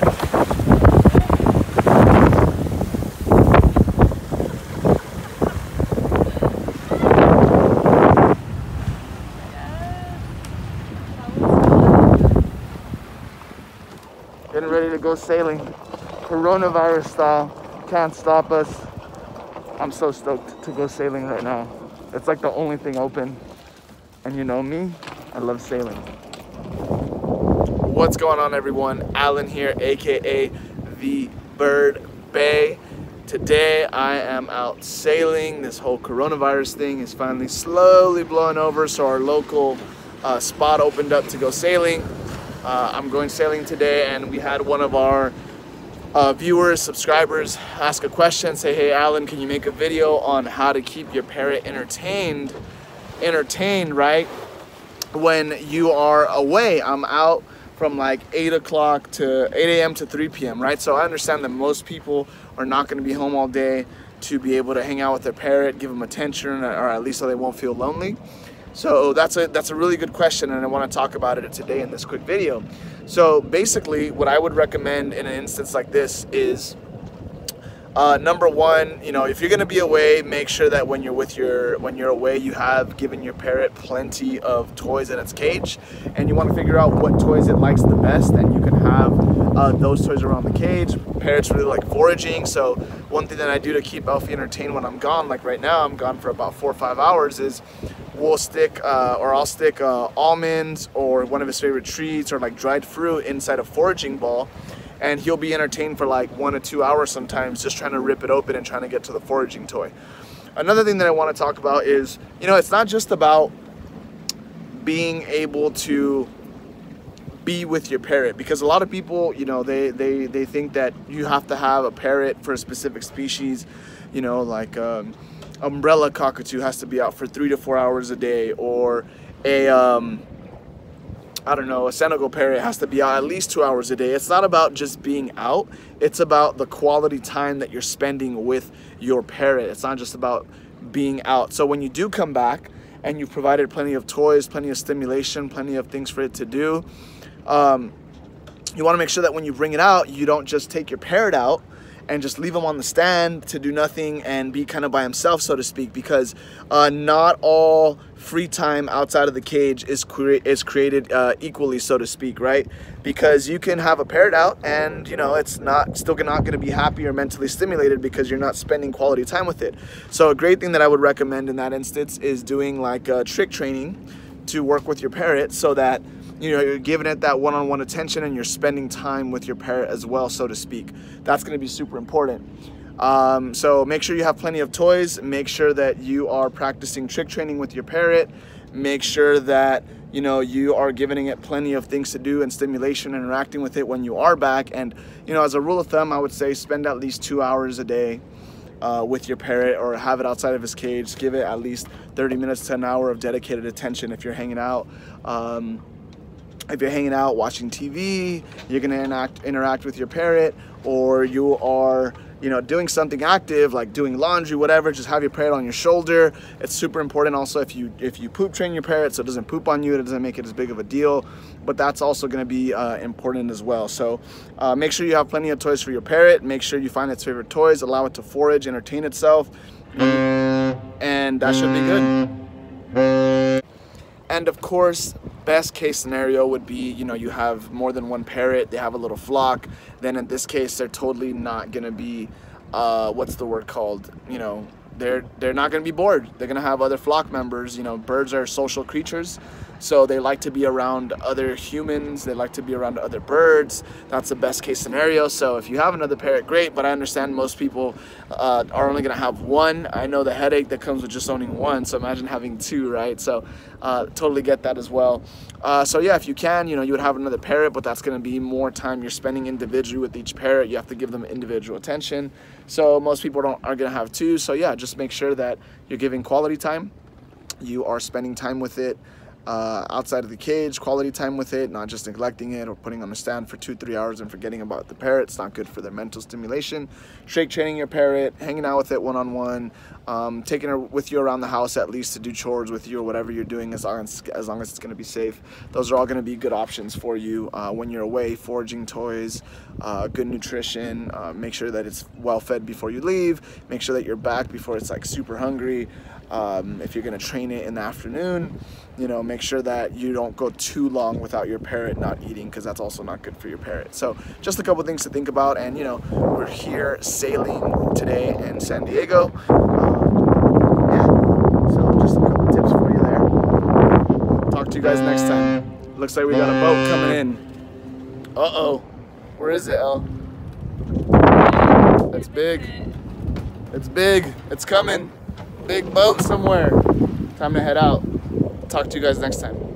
Getting ready to go sailing. Coronavirus style. Can't stop us. I'm so stoked to go sailing right now. It's like the only thing open. And you know me, I love sailing. What's going on everyone? Alan here, AKA The Bird Bae. Today I am out sailing. This whole coronavirus thing is finally slowly blowing over. So our local uh, spot opened up to go sailing. Uh, I'm going sailing today and we had one of our uh, viewers, subscribers ask a question, say, hey Alan, can you make a video on how to keep your parrot entertained, entertained, right? When you are away, I'm out from like 8 o'clock to 8 a.m. to 3 p.m., right? So I understand that most people are not gonna be home all day to be able to hang out with their parrot, give them attention, or at least so they won't feel lonely. So that's a that's a really good question and I want to talk about it today in this quick video. So basically what I would recommend in an instance like this is uh, number one, you know, if you're gonna be away, make sure that when you're with your when you're away, you have given your parrot plenty of toys in its cage, and you want to figure out what toys it likes the best, and you can have uh, those toys around the cage. Parrots really like foraging, so one thing that I do to keep Elfie entertained when I'm gone, like right now, I'm gone for about four or five hours, is we'll stick uh, or I'll stick uh, almonds or one of his favorite treats or like dried fruit inside a foraging ball and he'll be entertained for like one or two hours sometimes just trying to rip it open and trying to get to the foraging toy. Another thing that I want to talk about is, you know, it's not just about being able to be with your parrot because a lot of people, you know, they, they, they think that you have to have a parrot for a specific species, you know, like um, umbrella cockatoo has to be out for three to four hours a day or a, um, I don't know, a Senegal parrot has to be out at least two hours a day. It's not about just being out. It's about the quality time that you're spending with your parrot. It's not just about being out. So when you do come back and you've provided plenty of toys, plenty of stimulation, plenty of things for it to do, um, you want to make sure that when you bring it out, you don't just take your parrot out and just leave him on the stand to do nothing and be kind of by himself, so to speak, because uh, not all free time outside of the cage is, cre is created uh, equally, so to speak, right? Because you can have a parrot out and, you know, it's not still not going to be happy or mentally stimulated because you're not spending quality time with it. So a great thing that I would recommend in that instance is doing like uh, trick training to work with your parrot so that you know, you're giving it that one-on-one -on -one attention and you're spending time with your parrot as well, so to speak. That's gonna be super important. Um, so make sure you have plenty of toys. Make sure that you are practicing trick training with your parrot. Make sure that you know you are giving it plenty of things to do and stimulation, interacting with it when you are back. And you know, as a rule of thumb, I would say spend at least two hours a day uh, with your parrot or have it outside of his cage. Give it at least 30 minutes to an hour of dedicated attention if you're hanging out. Um, if you're hanging out watching TV, you're gonna interact, interact with your parrot, or you are you know, doing something active like doing laundry, whatever, just have your parrot on your shoulder. It's super important also if you if you poop train your parrot so it doesn't poop on you, it doesn't make it as big of a deal, but that's also gonna be uh, important as well. So uh, make sure you have plenty of toys for your parrot, make sure you find its favorite toys, allow it to forage, entertain itself, and that should be good. And of course, best case scenario would be, you know, you have more than one parrot, they have a little flock, then in this case, they're totally not gonna be, uh, what's the word called, you know, they're they're not to be bored. They're to have other flock members. You know, birds are social creatures, so they like to be around other humans. They like to be around other birds. That's the best case scenario. So if you have another parrot, great. But I understand most people uh, are only going to have one. I know the headache that comes with just owning one. So imagine having two, right? So uh, totally get that as well. Uh, so yeah, if you can, you know, you would have another parrot, but that's going to be more time you're spending individually with each parrot. You have to give them individual attention. So most people don't are going to have two. So yeah, just make sure that you're giving quality time. You are spending time with it uh, outside of the cage, quality time with it, not just neglecting it or putting on a stand for two, three hours and forgetting about the parrot. It's not good for their mental stimulation. Shake training your parrot, hanging out with it one on one, um, taking her with you around the house at least to do chores with you or whatever you're doing as long as, as, long as it's going to be safe. Those are all going to be good options for you uh, when you're away. Foraging toys, uh, good nutrition, uh, make sure that it's well fed before you leave, make sure that you're back before it's like super hungry. Um, if you're going to train it in the afternoon, you know, make sure that you don't go too long without your parrot not eating because that's also not good for your parrot. So just a couple things to think about. And, you know, we're here sailing today in San Diego. Um, yeah, so just a couple tips for you there. Talk to you guys next time. Looks like we got a boat coming in. Uh-oh. Where is it, El? It's big. It's big. It's coming big boat somewhere. Time to head out. Talk to you guys next time.